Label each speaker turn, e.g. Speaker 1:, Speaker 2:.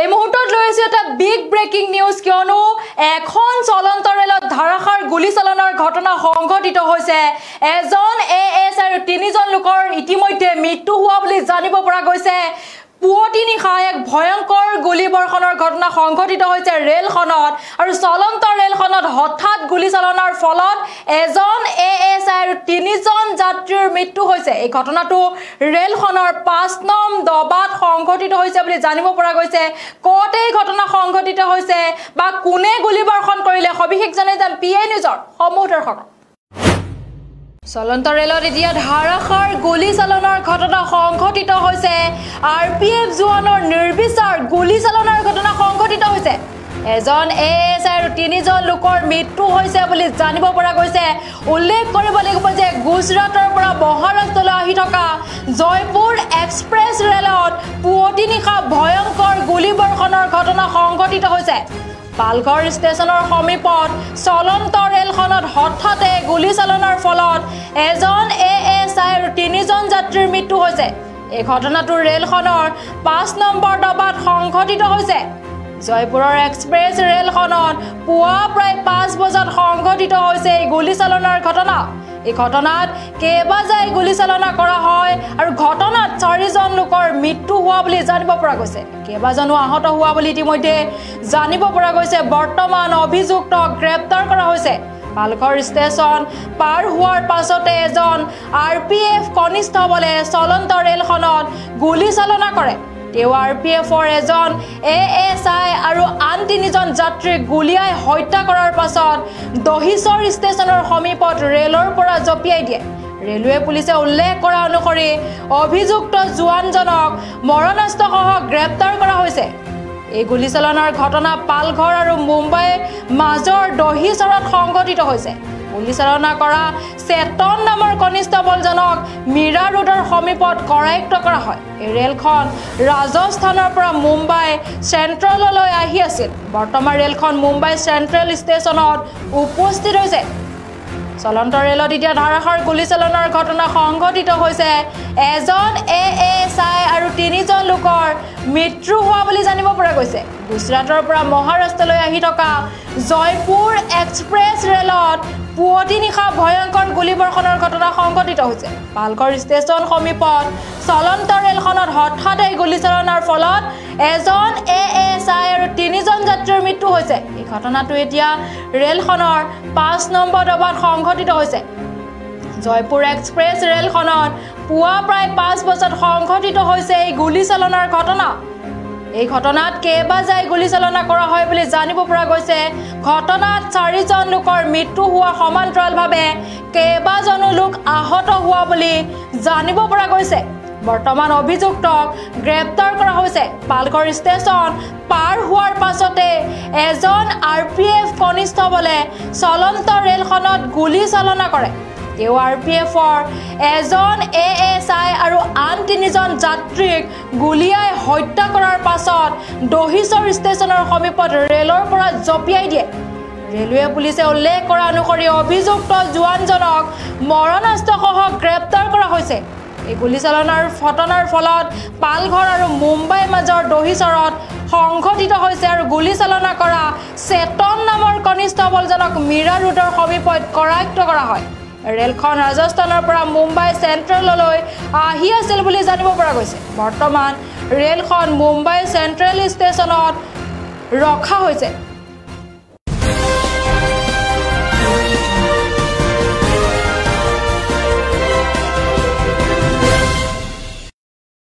Speaker 1: এই মুহূৰ্তত লৈ আছো এটা বিগ ব্ৰেকিং নিউজ কিয়নো এখন চলন্ত ৰেলত ধাৰাসাৰ গুলীচালনাৰ ঘটনা সংঘটিত হৈছে। এজন এ এছ আৰু তিনিজন লোকৰ ইতিমধ্যে মৃত্যু হোৱা বুলি জানিব পৰা গৈছে। পুৱতি নিশা এক ভয়ংকৰ গুলীবৰ্ষণৰ ঘটনা সংঘটিত হৈছে ৰেলখনত আৰু চলন্ত ৰেলখনত হঠাৎ গুলীচালনাৰ ফলত এজন তিনিজন যাত্ৰীৰ মৃত্যু হৈছে। এই ঘটনাটো ৰেলখনৰ পাঁচ নং দবাত সংঘটিত হৈছে বুলি জানিব পৰা গৈছে। ক'ত এই ঘটনা সংঘটিত হৈছে বা কোনে গুলীবৰ্ষণ কৰিলে সবিশেষ জনাই যাম পি এ নিউজৰ সমূহ দৰ্শকক চলন্ত ৰেলত এতিয়া ধাৰাসাৰ গুলীচালনাৰ ঘটনা সংঘটিত হৈছে। আৰ পি এফ জোৱানৰ নিৰ্বিচাৰ গুলীচালনাৰ ঘটনা এজন এ এছ আই আৰু তিনিজন লোকৰ মৃত্যু হৈছে বুলি জানিব পৰা গৈছে। উল্লেখ কৰিব লাগিব যে গুজৰাটৰ পৰা মহাৰাষ্ট্ৰলৈ আহি থকা জয়পুৰ এক্সপ্ৰেছ ৰেলত পুৱতি নিশা ভয়ংকৰ গুলীবৰ্ষণৰ ঘটনা সংঘটিত হৈছে। পালঘৰ ষ্টেচনৰ সমীপত চলন্ত ৰেলখনত হঠাতে গুলীচালনাৰ ফলত এজন এ এছ আই আৰু তিনিজন যাত্ৰীৰ মৃত্যু হৈছে। এই ঘটনাটো ৰেলখনৰ পাঁচ নম্বৰ ডবাত সংঘটিত হৈছে। জয়পুৰৰ এক্সপ্ৰেছ ৰেলখনত পুৱা প্ৰায় পাঁচ বজাত সংঘটিত হৈছে এই গুলীচালনাৰ ঘটনা। এই ঘটনাত কেইবাজাই গুলীচালনা কৰা হয় আৰু ঘটনাত চাৰিজন লোকৰ মৃত্যু হোৱা বুলি জানিব পৰা গৈছে। কেইবাজনো আহত হোৱা বুলি ইতিমধ্যে জানিব পৰা গৈছে। বৰ্তমান অভিযুক্তক গ্ৰেপ্তাৰ কৰা হৈছে। পালঘৰ ষ্টেচন পাৰ হোৱাৰ পাছতে এজন আৰ পি এফ কনিষ্ঠবলে চলন্ত ৰেলখনত গুলীচালনা কৰে। তেওঁ আৰ পি এফৰ এজন এ এছ আই আৰু আন তিনিজন যাত্ৰীক গুলীয়াই হত্যা কৰাৰ পাছত দহিচৰ ষ্টেচনৰ সমীপত ৰেলৰ পৰা জঁপিয়াই দিয়ে। ৰেলৱে পুলিচে উল্লেখ কৰা অনুসৰি অভিযুক্ত জোৱানজনক মৰণাস্ত্ৰসহ গ্ৰেপ্তাৰ কৰা হৈছে। এই গুলীচালনাৰ ঘটনা পালঘৰ আৰু মুম্বাইৰ মাজৰ দহিচৰত সংঘটিত হৈছে। গুলীচালনা কৰা চেতন নামৰ কনিষ্টবলজনক মীৰা ৰোডৰ সমীপত কৰায়ত্ব কৰা হয়। এই ৰেলখন ৰাজস্থানৰ পৰা মুম্বাই চেণ্ট্ৰেললৈ আহি আছিল। বৰ্তমান ৰেলখন মুম্বাই চেণ্ট্ৰেল ষ্টেচনত উপস্থিত হৈছে। চলন্ত ৰেলত এতিয়া ধাৰাসাৰ গুলীচালনাৰ ঘটনা সংঘটিত হৈছে। এজন এ এছ আই আৰু তিনিজন লোকৰ মৃত্যু হোৱা বুলি জানিব পৰা গৈছে। গুজৰাটৰ পৰা মহাৰাষ্ট্ৰলৈ আহি থকা জয়পুৰ এক্সপ্ৰেছ ৰেলত পুৱতি নিশা ভয়ংকৰ গুলীবৰ্ষণৰ ঘটনা সংঘটিত হৈছে। পালঘৰ ষ্টেচন সমীপত চলন্ত ৰেলখনত হঠাতে গুলীচালনাৰ ফলত এজন যাত্ৰীৰ মৃত্যু হৈছে। এই ঘটনাটো এতিয়া ৰেলখনৰ পাঁচ নম্বৰ ডবাত সংঘটিত হৈছে। জয়পুৰ এক্সপ্ৰেছ ৰেলখনত পুৱা প্ৰায় পাঁচ বজাত সংঘটিত হৈছে এই গুলীচালনাৰ ঘটনা। এই ঘটনাত কেইবাজাই গুলীচালনা কৰা হয় বুলি জানিব পৰা গৈছে। ঘটনাত চাৰিজন লোকৰ মৃত্যু হোৱা সমান্তৰালভাৱে কেইবাজনো লোক আহত হোৱা বুলি জানিব পৰা গৈছে। বৰ্তমান অভিযুক্তক গ্ৰেপ্তাৰ কৰা হৈছে। পালঘৰ ষ্টেচন পাৰ হোৱাৰ পাছতে এজন আৰ পি এফ কনিষ্ঠবলে চলন্ত ৰেলখনত গুলীচালনা কৰে। তেওঁ আৰ পি এফৰ এজন এ এছ আই আৰু আন তিনিজন যাত্ৰীক গুলীয়াই হত্যা কৰাৰ পাছত দহিচৰ ষ্টেচনৰ সমীপত ৰেলৰ পৰা জঁপিয়াই দিয়ে। ৰেলৱে পুলিচে উল্লেখ কৰা অনুসৰি অভিযুক্ত জোৱানজনক মৰণাস্ত্ৰসহ গ্ৰেপ্তাৰ কৰা হৈছে। এই গুলীচালনাৰ ঘটনাৰ ফলত পালঘৰ আৰু মুম্বাইৰ মাজৰ দহিচৰত সংঘটিত হৈছে আৰু গুলীচালনা কৰা চেতন নামৰ কনিষ্টবলজনক মীৰা ৰোডৰ সমীপত কৰায়ত্ব কৰা হয়। ৰেলখন ৰাজস্থানৰ পৰা মুম্বাই চেণ্ট্ৰেললৈ আহি আছিল বুলি জানিব পৰা গৈছে। বৰ্তমান ৰেলখন মুম্বাই চেণ্ট্ৰেল ষ্টেচনত ৰখা হৈছে।